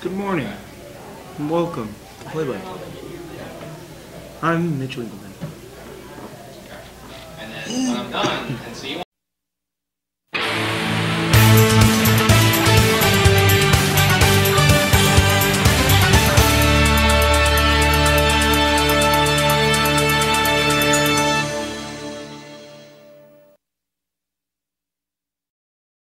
Good morning and welcome to Playboy. I'm Mitch Winkleman. And then when I'm done, and so you